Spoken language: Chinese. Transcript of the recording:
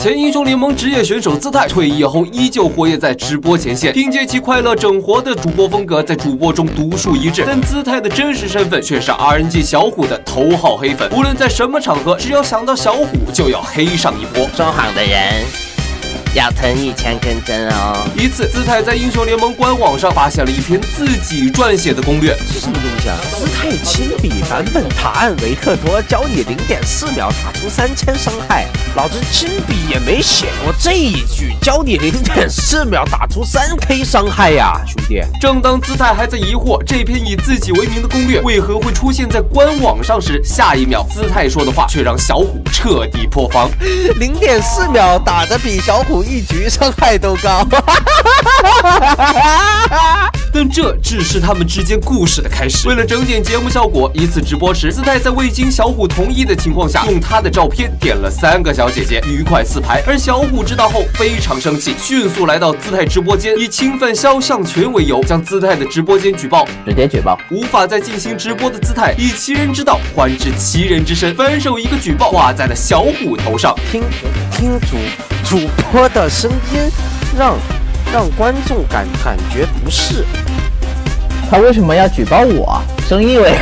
前英雄联盟职业选手姿态退役后依旧活跃在直播前线，凭借其快乐整活的主播风格，在主播中独树一帜。但姿态的真实身份却是 RNG 小虎的头号黑粉，无论在什么场合，只要想到小虎，就要黑上一波。说好的人。要疼一千根针哦！一次，姿态在英雄联盟官网上发现了一篇自己撰写的攻略。这是什么东西啊？姿态亲笔版本塔案维克多教你零点四秒打出三千伤害。老子亲笔也没写过这一句，教你零点四秒打出三 K 伤害呀，兄弟！正当姿态还在疑惑这篇以自己为名的攻略为何会出现在官网上时，下一秒姿态说的话却让小虎彻底破防。零点四秒打的比小虎。一局伤害都高，但这只是他们之间故事的开始。为了整点节目效果，一次直播时，姿态在未经小虎同意的情况下，用他的照片点了三个小姐姐，愉快四排。而小虎知道后非常生气，迅速来到姿态直播间，以侵犯肖像权为由，将姿态的直播间举报，直接举报。无法再进行直播的姿态，以其人之道还治其人之身，反手一个举报挂在了小虎头上。听，听主主播的声音，让让观众感感觉不适。他为什么要举报我？声音为？